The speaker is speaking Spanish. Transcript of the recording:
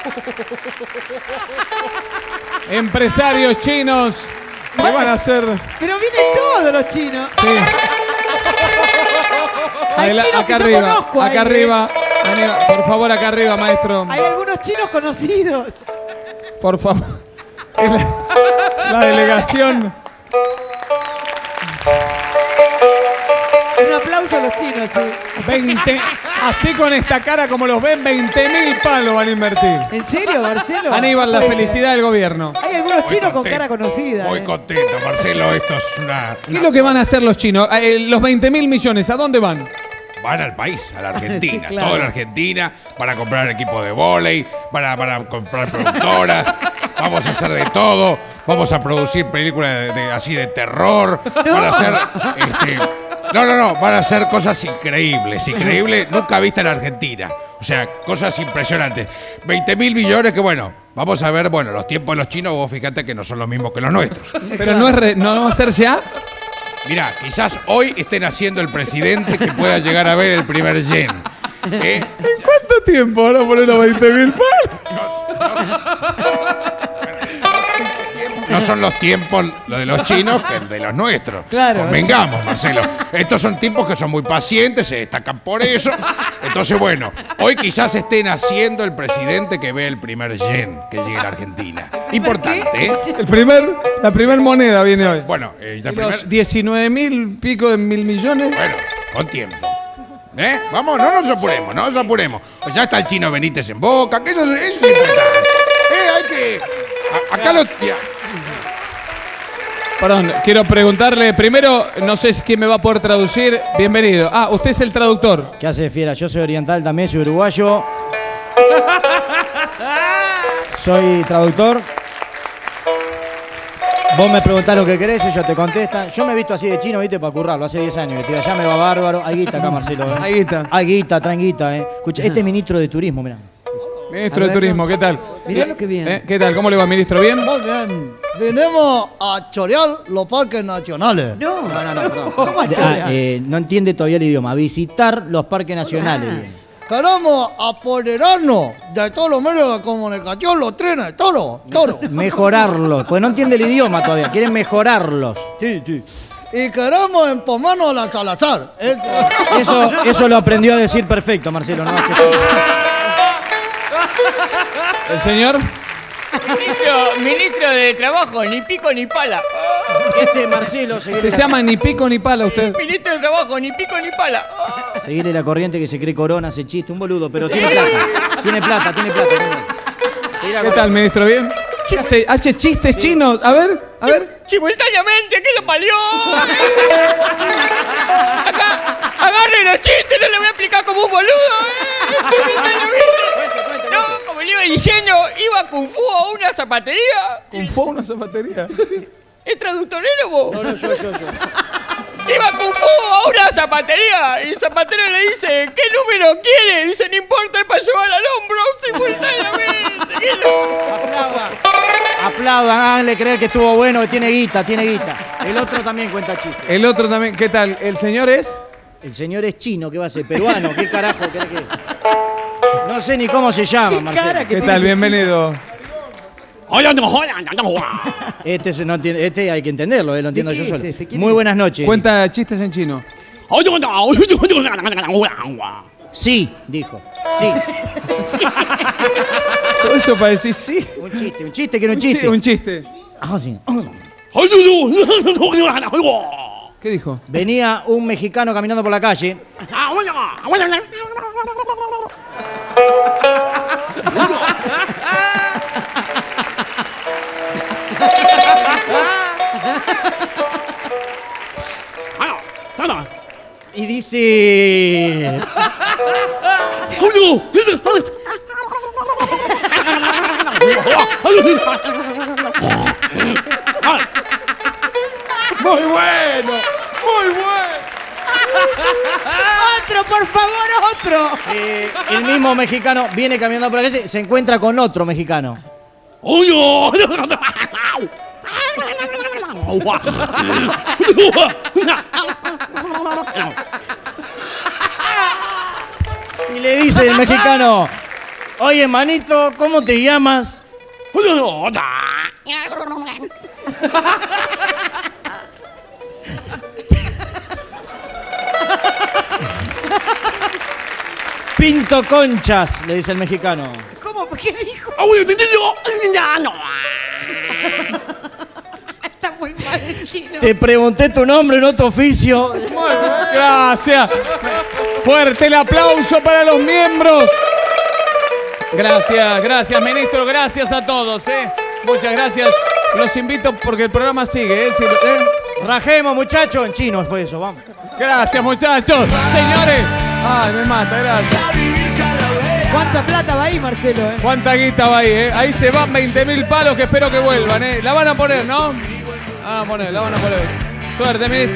Empresarios chinos que van a hacer. Pero vienen todos los chinos. Sí. Hay Adela- chinos acá que yo arriba, conozco acá ¿eh? arriba. Aníbal, Por favor, acá arriba, maestro. Hay algunos chinos conocidos. Por favor. Es La, la delegación. Un aplauso a los chinos, sí. 20. Así con esta cara como los ven, 20 mil palos van a invertir. ¿En serio, Marcelo? Aníbal, la Puede ser. felicidad del gobierno. Hay algunos chinos con contento. cara conocida. Muy ¿eh? contento, Marcelo. Esto es una. ¿Qué es lo que van a hacer los chinos? Eh, los 20 mil millones, ¿a dónde van? Van al país, a la Argentina. Sí, claro. Toda la Argentina para comprar equipos de vóley, para, para comprar productoras. Vamos a hacer de todo. Vamos a producir películas de, de- así de terror. Van a hacer. Este, no, no, no. Van a hacer cosas increíbles. Increíbles. Nunca vistas en Argentina. O sea, cosas impresionantes. 20 mil millones que, bueno. Vamos a ver, bueno, los tiempos de los chinos, vos fíjate que no son los mismos que los nuestros. Pero no, es re- no va a ser ya. Mirá, quizás hoy estén haciendo el presidente que pueda llegar a ver el primer yen. ¿Eh? ¿En cuánto tiempo van a poner los 20 mil palos? No son los tiempos lo de los chinos que de los nuestros. Claro. Convengamos, Marcelo. Estos son tipos que son muy pacientes, se destacan por eso. Entonces, bueno, hoy quizás estén haciendo el presidente que ve el primer yen que llegue a la Argentina. Importante, ¿eh? El primer, la primer moneda viene hoy. Bueno, eh, Y la primer- Los 19 mil pico de mil millones. Bueno, con tiempo. ¿Eh? Vamos, no nos apuremos, no nos apuremos. Pues ya está el chino Benítez en boca, que eso, es- eso es importante. Eh, hay que. a- acá lo. Perdón, quiero preguntarle primero, no sé si quién me va a poder traducir. Bienvenido. Ah, usted es el traductor. ¿Qué hace, fiera? Yo soy oriental también, soy uruguayo. Soy traductor. Vos me preguntás lo que querés, ellos te contestan. Yo me he visto así de chino, viste, para currarlo. Hace 10 años estoy allá, me va bárbaro. Hay guita acá, Marcelo. ¿eh? Ahí está. Hay guita, traen guita, ¿eh? Escucha, este es ministro de turismo, mirá. Ministro de Turismo, no. ¿qué tal? Mirá Eh, lo que viene. eh, ¿Qué tal? ¿Cómo le va, ministro? ¿Bien? Muy bien. Venimos a chorear los parques nacionales. No, No, no, no, perdón. ¿Cómo a Ah, eh, no entiende todavía el idioma. Visitar los parques nacionales. Queremos apoderarnos de todos los medios de comunicación, los trenes, todo, todo. Mejorarlos. Pues no entiende el idioma todavía. Quieren mejorarlos. Sí, sí. Y queremos empomarnos a la Salazar. Eso. Eso, eso lo aprendió a decir perfecto, Marcelo. No hace falta. ¿El señor? Ministro, ministro de Trabajo, ni pico ni pala. Este Marcelo, Se la- llama ni pico ni pala usted. Ministro de Trabajo, ni pico ni pala. seguile la corriente que se cree corona, hace chiste, un boludo, pero tiene plata. Tiene plata, tiene plata. tiene plata. Seguí la ¿Qué corriente. tal, ministro? ¿Bien? ¿Qué hace, hace chistes chinos? A ver, a ver. Simultáneamente, ¿qué lo palió? Acá, agarre los chistes, no le voy a explicar como un boludo. ¿eh? Simultáneamente. No, como le iba diciendo, iba Kung Fu a una zapatería. Kung Fu, una zapatería. ¿Es traductorero vos? No, no, yo, yo, yo. Iba Kung Fu a una zapatería y el zapatero le dice, ¿qué número quiere? Dice, no importa, es para llevar al hombro simultáneamente. ¿Qué Aplaudan. Aplaudan, háganle creer que estuvo bueno, que tiene guita, tiene guita. El otro también cuenta chistes. El otro también, ¿qué tal? ¿El señor es? El señor es chino, ¿qué va a ser? Peruano, ¿qué carajo crees que es? No sé ni cómo se llama, ¿Qué Marcelo. cara que ¿Qué tal? Bienvenido. Este, se- no entiende- este hay que entenderlo, eh, lo entiendo qué yo es solo. este? ¿Quién Muy es? buenas noches. Cuenta chistes en chino. Sí, dijo. Sí. Todo eso para decir sí. Un chiste, un chiste que no Un un chiste. chiste. Un chiste. Ah, sí. ¿Qué dijo? Venía un mexicano caminando por la calle. Y dice. Muy bueno. Muy bueno. ¡Otro, por favor, otro! eh, el mismo mexicano viene caminando por la calle, se encuentra con otro mexicano. Y le dice el mexicano, Oye, manito, ¿cómo te llamas? Pinto conchas, le dice el mexicano. ¿Cómo? ¿Qué dijo? Te pregunté tu nombre, no tu oficio. Gracias. Fuerte el aplauso para los miembros. Gracias, gracias, ministro. Gracias a todos. ¿eh? Muchas gracias. Los invito porque el programa sigue. ¿eh? Si ¿eh? Rajemos, muchacho. En chino fue eso, vamos. Gracias, muchachos. Señores. Ay, me mata, gracias. ¿Cuánta plata va ahí, Marcelo? eh? ¿Cuánta guita va ahí, eh? Ahí se van 20 mil palos que espero que vuelvan, eh. La van a poner, ¿no? La van a poner, van a poner. Suerte, ministro.